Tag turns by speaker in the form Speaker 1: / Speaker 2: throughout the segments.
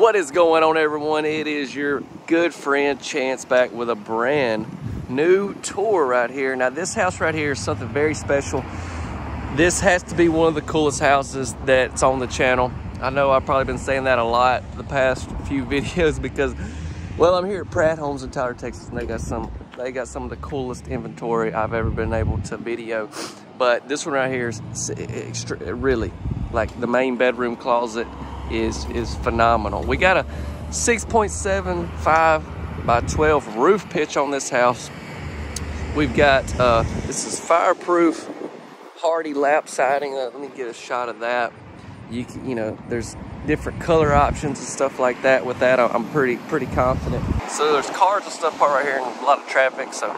Speaker 1: What is going on everyone? It is your good friend Chance back with a brand new tour right here. Now this house right here is something very special. This has to be one of the coolest houses that's on the channel. I know I've probably been saying that a lot the past few videos because, well, I'm here at Pratt Homes in Tyler, Texas, and they got some they got some of the coolest inventory I've ever been able to video. But this one right here is really like the main bedroom closet is is phenomenal. We got a 6.75 by 12 roof pitch on this house. We've got uh, this is fireproof Hardie lap siding. Uh, let me get a shot of that. You can, you know, there's different color options and stuff like that. With that, I'm pretty pretty confident. So there's cars and stuff parked right here and a lot of traffic. So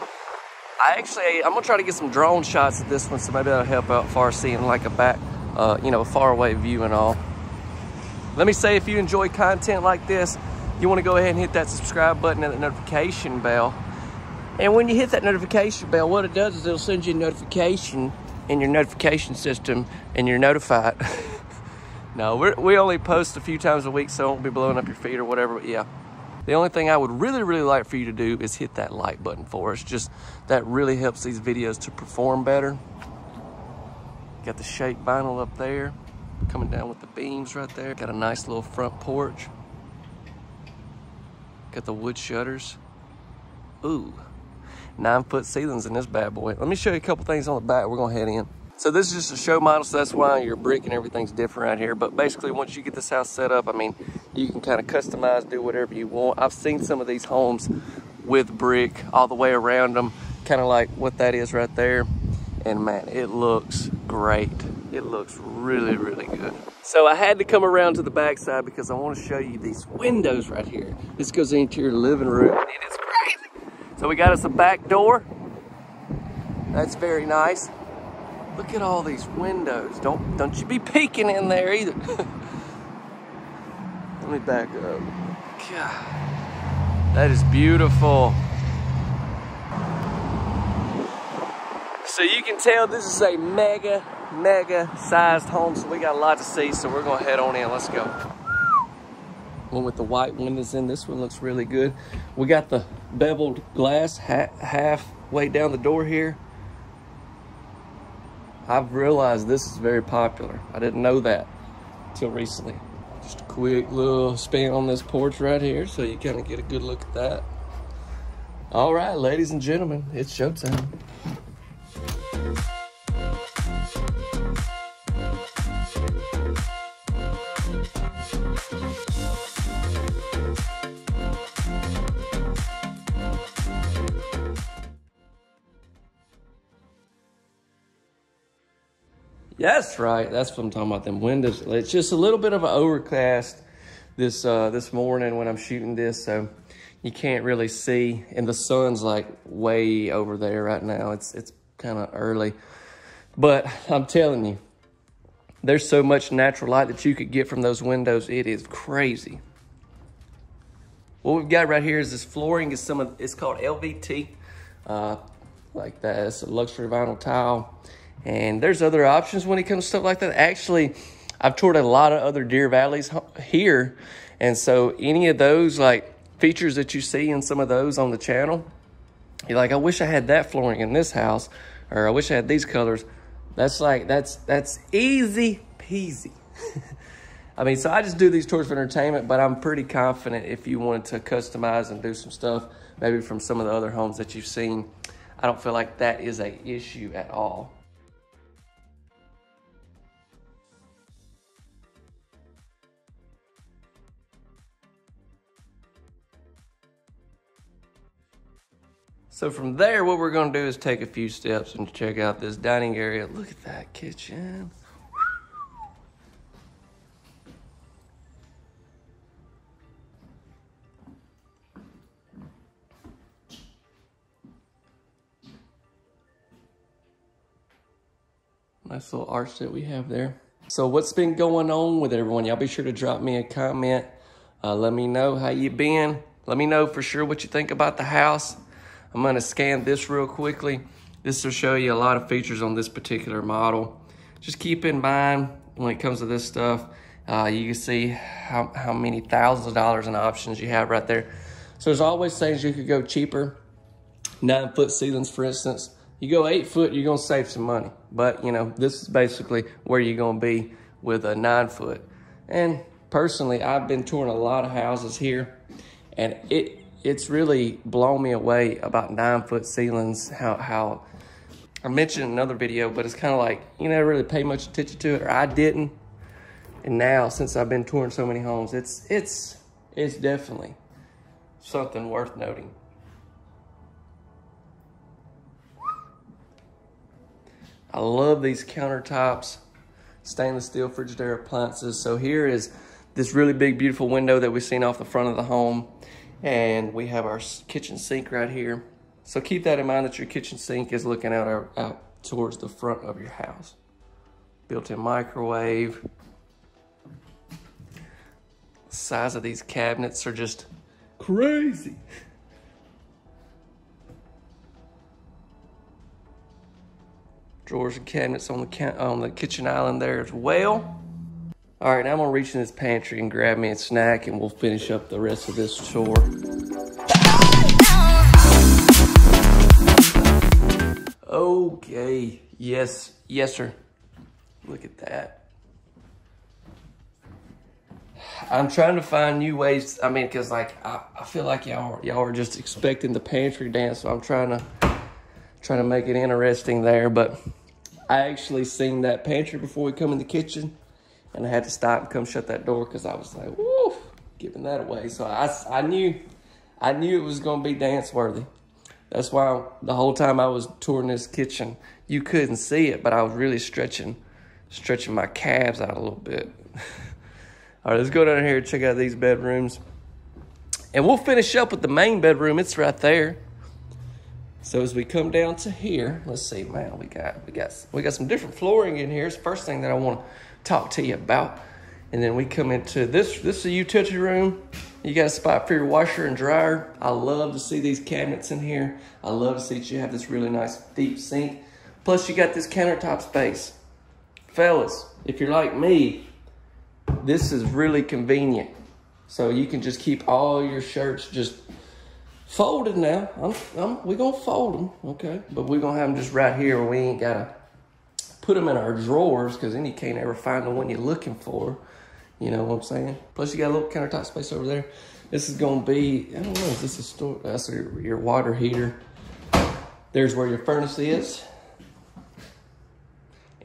Speaker 1: I actually, I'm gonna try to get some drone shots of this one, so maybe that'll help out far seeing like a back, uh, you know, far away view and all. Let me say, if you enjoy content like this, you wanna go ahead and hit that subscribe button and the notification bell. And when you hit that notification bell, what it does is it'll send you a notification in your notification system and you're notified. no, we only post a few times a week, so it won't be blowing up your feed or whatever, but yeah. The only thing I would really, really like for you to do is hit that like button for us. Just that really helps these videos to perform better. Got the shake vinyl up there, coming down with the beams right there. Got a nice little front porch. Got the wood shutters. Ooh, nine foot ceilings in this bad boy. Let me show you a couple things on the back. We're gonna head in. So this is just a show model, so that's why your brick and everything's different right here. But basically, once you get this house set up, I mean, you can kind of customize, do whatever you want. I've seen some of these homes with brick all the way around them, kind of like what that is right there. And man, it looks great. It looks really, really good. So I had to come around to the backside because I want to show you these windows right here. This goes into your living room. It is crazy. So we got us a back door. That's very nice. Look at all these windows. Don't don't you be peeking in there either. Let me back up. God, that is beautiful. So you can tell this is a mega, mega sized home. So we got a lot to see. So we're gonna head on in. Let's go. One with the white windows in. This one looks really good. We got the beveled glass ha halfway down the door here. I've realized this is very popular. I didn't know that until recently. Just a quick little spin on this porch right here so you kind of get a good look at that. All right, ladies and gentlemen, it's showtime. That's right. That's what I'm talking about. Them windows. It's just a little bit of an overcast this uh, this morning when I'm shooting this, so you can't really see. And the sun's like way over there right now. It's it's kind of early, but I'm telling you, there's so much natural light that you could get from those windows. It is crazy. What we've got right here is this flooring. is some of it's called LVT, uh, like that. It's a luxury vinyl tile. And there's other options when it comes to stuff like that. Actually, I've toured a lot of other Deer Valleys here. And so any of those like features that you see in some of those on the channel, you're like, I wish I had that flooring in this house, or I wish I had these colors. That's like, that's, that's easy peasy. I mean, so I just do these tours for entertainment, but I'm pretty confident if you wanted to customize and do some stuff, maybe from some of the other homes that you've seen, I don't feel like that is a issue at all. So from there, what we're gonna do is take a few steps and check out this dining area. Look at that kitchen. Nice little arch that we have there. So what's been going on with everyone? Y'all be sure to drop me a comment. Uh, let me know how you been. Let me know for sure what you think about the house. I'm gonna scan this real quickly. This will show you a lot of features on this particular model. Just keep in mind when it comes to this stuff, Uh, you can see how, how many thousands of dollars in options you have right there. So there's always things you could go cheaper. Nine foot ceilings, for instance. You go eight foot, you're gonna save some money. But you know, this is basically where you're gonna be with a nine foot. And personally, I've been touring a lot of houses here and it it's really blown me away about nine foot ceilings, how, how I mentioned in another video, but it's kind of like, you never really pay much attention to it, or I didn't. And now, since I've been touring so many homes, it's, it's, it's definitely something worth noting. I love these countertops, stainless steel Frigidaire appliances. So here is this really big, beautiful window that we've seen off the front of the home. And we have our kitchen sink right here. So keep that in mind that your kitchen sink is looking out, out towards the front of your house. Built-in microwave. The size of these cabinets are just crazy. Drawers and cabinets on the, on the kitchen island there as well. All right, now I'm gonna reach in this pantry and grab me a snack and we'll finish up the rest of this chore. Okay, yes, yes, sir. Look at that. I'm trying to find new ways. I mean, cause like I, I feel like y'all y'all are just expecting the pantry dance, so I'm trying to trying to make it interesting there. But I actually seen that pantry before we come in the kitchen and I had to stop and come shut that door because I was like, woo, giving that away. So I, I knew, I knew it was going to be dance worthy. That's why the whole time I was touring this kitchen, you couldn't see it, but I was really stretching, stretching my calves out a little bit. All right, let's go down here and check out these bedrooms. And we'll finish up with the main bedroom. It's right there. So as we come down to here, let's see, man, we got we got we got some different flooring in here. It's the first thing that I want to talk to you about. And then we come into this, this is a utility room. You got a spot for your washer and dryer. I love to see these cabinets in here. I love to see that you have this really nice deep sink. Plus you got this countertop space. Fellas, if you're like me, this is really convenient. So you can just keep all your shirts just folded now. I'm, I'm, we're gonna fold them, okay? But we're gonna have them just right here we ain't gotta put them in our drawers because then you can't ever find the one you're looking for. You know what I'm saying? Plus you got a little countertop space over there. This is gonna be, I don't know, is this a store? That's your, your water heater. There's where your furnace is.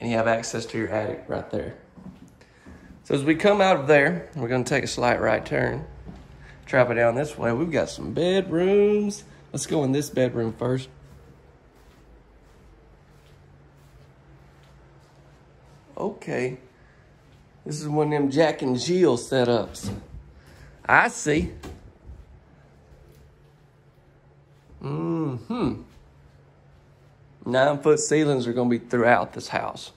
Speaker 1: And you have access to your attic right there. So as we come out of there, we're gonna take a slight right turn. Travel down this way. We've got some bedrooms. Let's go in this bedroom first. Okay. This is one of them Jack and Jill setups. I see. Mm-hmm. Nine foot ceilings are going to be throughout this house.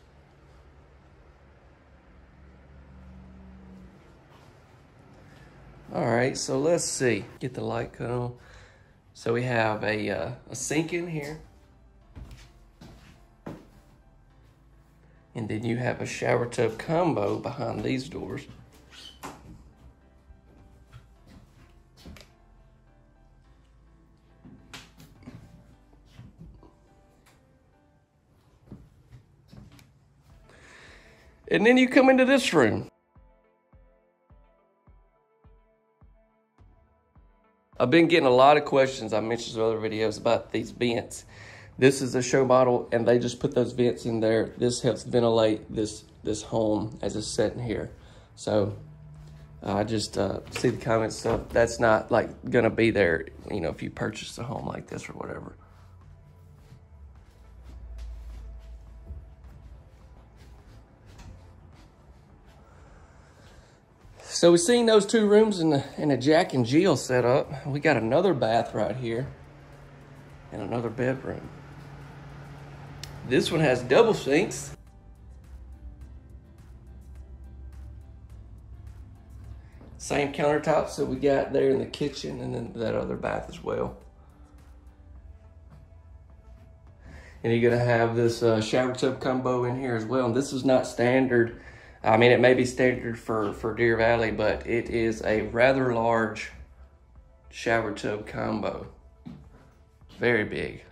Speaker 1: All right, so let's see. Get the light cut on. So we have a, uh, a sink in here. Then you have a shower tub combo behind these doors. And then you come into this room. I've been getting a lot of questions, I mentioned in other videos, about these vents. This is a show model, and they just put those vents in there. This helps ventilate this this home as it's sitting here. So uh, I just uh, see the comments stuff. That's not like gonna be there, you know, if you purchase a home like this or whatever. So we've seen those two rooms in, the, in a Jack and Jill setup. We got another bath right here and another bedroom. This one has double sinks. Same countertops that we got there in the kitchen and then that other bath as well. And you're gonna have this uh, shower tub combo in here as well. And this is not standard I mean, it may be standard for, for Deer Valley, but it is a rather large shower tub combo. Very big.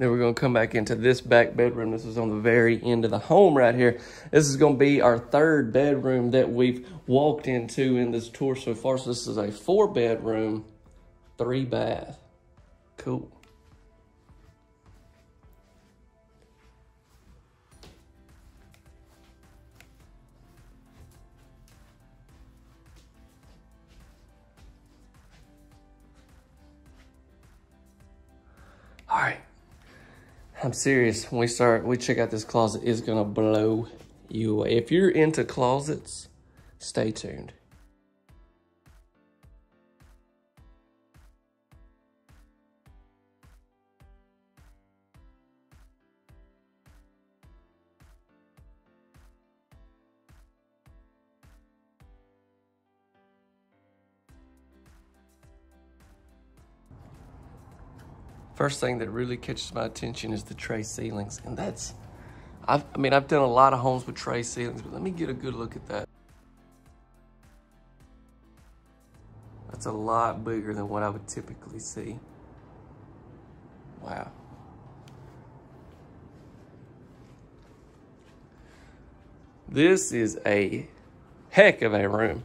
Speaker 1: Then we're gonna come back into this back bedroom. This is on the very end of the home right here. This is gonna be our third bedroom that we've walked into in this tour so far. So this is a four bedroom, three bath. Cool. All right. I'm serious. When we start, we check out this closet, it's gonna blow you away. If you're into closets, stay tuned. First thing that really catches my attention is the tray ceilings. And that's, I've, I mean, I've done a lot of homes with tray ceilings, but let me get a good look at that. That's a lot bigger than what I would typically see. Wow. This is a heck of a room.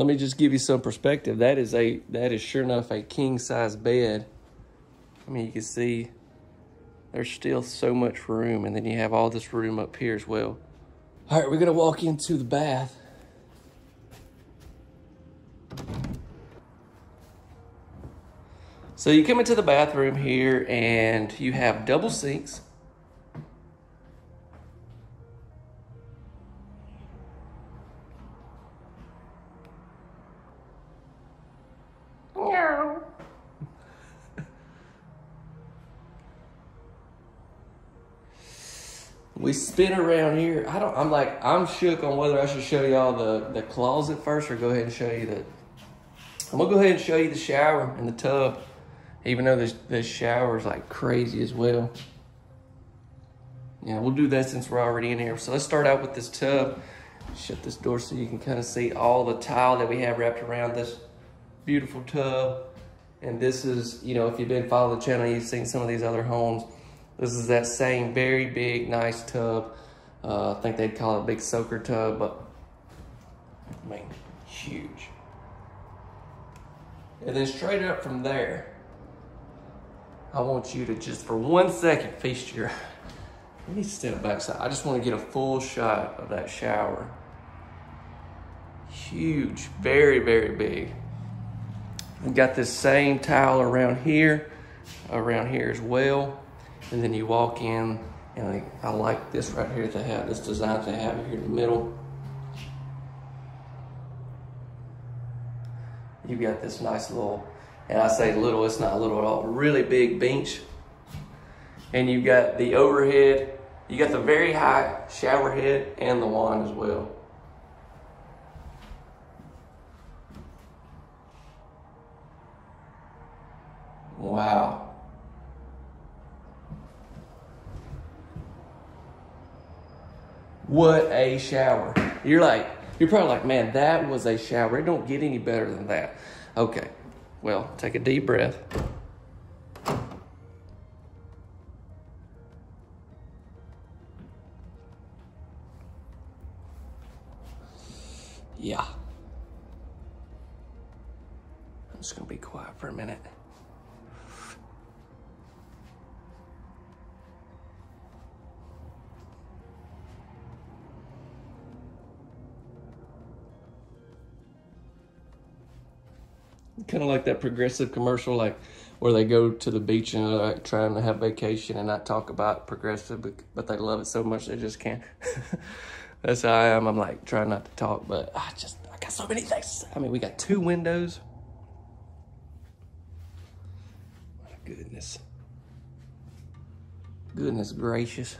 Speaker 1: Let me just give you some perspective. That is a that is sure enough a king size bed. I mean, you can see there's still so much room, and then you have all this room up here as well. All right, we're gonna walk into the bath. So you come into the bathroom here, and you have double sinks. We spin around here. I don't. I'm like I'm shook on whether I should show y'all the the closet first or go ahead and show you the. I'm gonna go ahead and show you the shower and the tub, even though this this shower is like crazy as well. Yeah, we'll do that since we're already in here. So let's start out with this tub. Shut this door so you can kind of see all the tile that we have wrapped around this beautiful tub. And this is, you know, if you've been following the channel, you've seen some of these other homes. This is that same very big, nice tub. Uh, I think they'd call it a big soaker tub, but I mean, huge. And then straight up from there, I want you to just for one second feast your, let me step back. So I just want to get a full shot of that shower. Huge, very, very big. We've got this same towel around here, around here as well. And then you walk in, and I, I like this right here they have, this design they have here in the middle. You've got this nice little, and I say little, it's not a little at all, really big bench. And you've got the overhead, you got the very high shower head and the wand as well. Wow. What a shower. You're like, you're probably like, man, that was a shower. It don't get any better than that. Okay, well, take a deep breath. Yeah. I'm just to be quiet for a minute. Kind of like that progressive commercial, like where they go to the beach and uh, like trying to have vacation and not talk about progressive, but, but they love it so much they just can't. That's how I am. I'm like trying not to talk, but I just I got so many things. I mean, we got two windows. My goodness. Goodness gracious.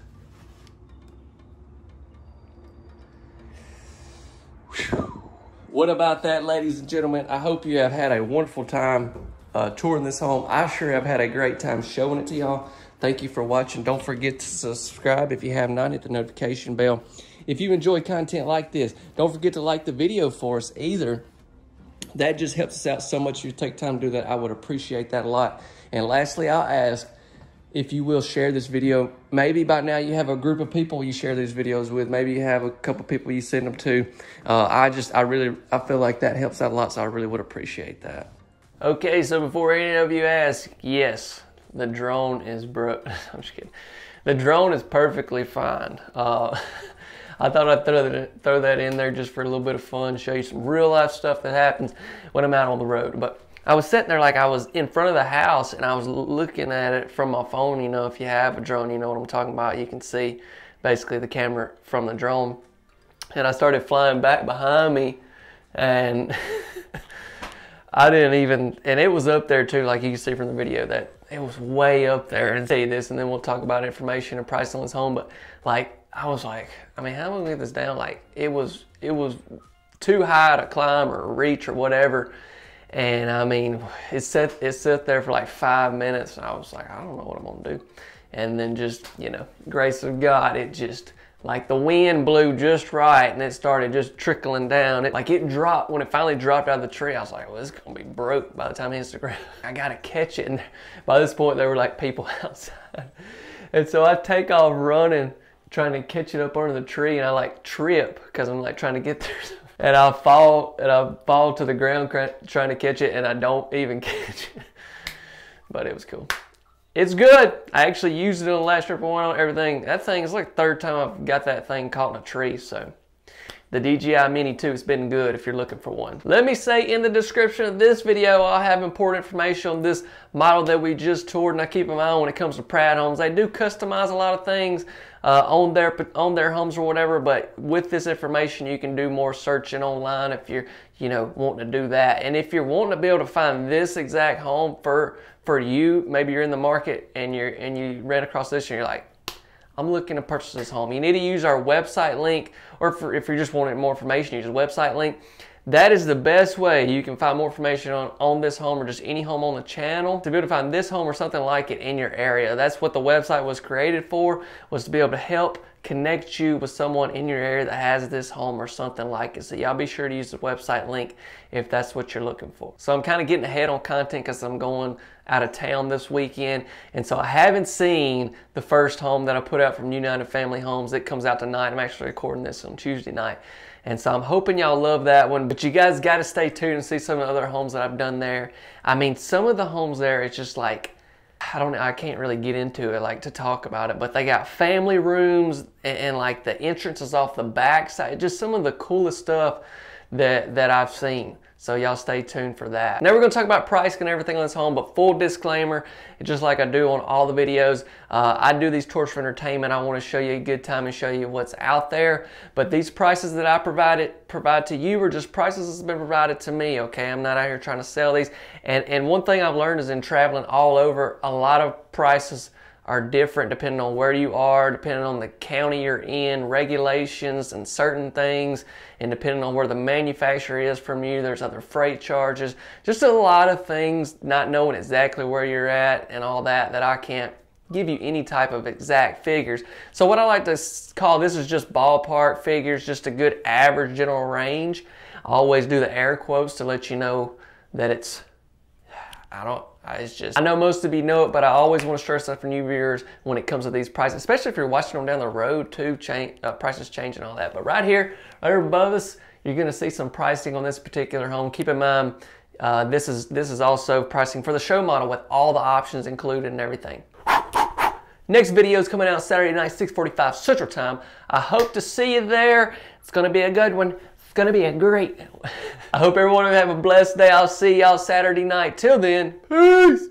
Speaker 1: What about that, ladies and gentlemen? I hope you have had a wonderful time uh, touring this home. I sure have had a great time showing it to y'all. Thank you for watching. Don't forget to subscribe if you have not. Hit the notification bell. If you enjoy content like this, don't forget to like the video for us either. That just helps us out so much. You take time to do that, I would appreciate that a lot. And lastly, I'll ask if you will share this video. Maybe by now you have a group of people you share these videos with. Maybe you have a couple people you send them to. Uh, I just, I really, I feel like that helps out a lot, so I really would appreciate that. Okay, so before any of you ask, yes, the drone is broke. I'm just kidding. The drone is perfectly fine. Uh, I thought I'd throw that, throw that in there just for a little bit of fun, show you some real life stuff that happens when I'm out on the road. But I was sitting there like I was in front of the house and I was looking at it from my phone. You know, if you have a drone, you know what I'm talking about. You can see basically the camera from the drone. And I started flying back behind me and I didn't even, and it was up there too, like you can see from the video that it was way up there. And see this, and then we'll talk about information and price on this home. But like, I was like, I mean, how am I gonna get this down? Like, it was, it was too high to climb or reach or whatever. And I mean, it sat it sat there for like five minutes, and I was like, I don't know what I'm gonna do. And then just you know, grace of God, it just like the wind blew just right, and it started just trickling down. It like it dropped when it finally dropped out of the tree. I was like, well, is gonna be broke by the time it hits the ground. I gotta catch it. And by this point, there were like people outside, and so I take off running trying to catch it up under the tree and I like trip because I'm like trying to get there and I fall and I fall to the ground trying to catch it, and I don't even catch it. but it was cool. It's good. I actually used it on the last trip I went on. Everything that thing is like third time I've got that thing caught in a tree. So the DJI Mini 2 has been good if you're looking for one. Let me say in the description of this video, I'll have important information on this model that we just toured. And I keep in mind when it comes to Pratt homes, they do customize a lot of things uh, on their on their homes or whatever. But with this information, you can do more searching online if you're you know wanting to do that. And if you're wanting to be able to find this exact home for for you, maybe you're in the market and you're and you ran across this and you're like, I'm looking to purchase this home. You need to use our website link, or if, if you're just wanting more information, use the website link. That is the best way you can find more information on, on this home or just any home on the channel to be able to find this home or something like it in your area. That's what the website was created for, was to be able to help connect you with someone in your area that has this home or something like it. So y'all be sure to use the website link if that's what you're looking for. So I'm kind of getting ahead on content because I'm going out of town this weekend. And so I haven't seen the first home that I put out from United Family Homes. It comes out tonight. I'm actually recording this on Tuesday night. And so I'm hoping y'all love that one. But you guys got to stay tuned and see some of the other homes that I've done there. I mean, some of the homes there, it's just like, I don't know I can't really get into it like to talk about it, but they got family rooms and, and like the entrances off the back side, just some of the coolest stuff that that I've seen. So y'all stay tuned for that. Now we're gonna talk about pricing and everything on this home, but full disclaimer, just like I do on all the videos, uh, I do these tours for entertainment. I wanna show you a good time and show you what's out there. But these prices that I provided, provide to you are just prices that's been provided to me, okay? I'm not out here trying to sell these. And, and one thing I've learned is in traveling all over, a lot of prices are different depending on where you are, depending on the county you're in, regulations and certain things, and depending on where the manufacturer is from you, there's other freight charges. Just a lot of things, not knowing exactly where you're at and all that, that I can't give you any type of exact figures. So what I like to call this is just ballpark figures, just a good average general range. I always do the air quotes to let you know that it's, I don't, it's just, I know most of you know it, but I always want to stress that for new viewers when it comes to these prices, especially if you're watching them down the road too, change, uh, prices change and all that. But right here, right above us, you're going to see some pricing on this particular home. Keep in mind, uh, this is this is also pricing for the show model with all the options included and everything. Next video is coming out Saturday night, 6:45 Central Time. I hope to see you there. It's going to be a good one. It's going to be a great. I hope everyone have a blessed day. I'll see y'all Saturday night. Till then, peace.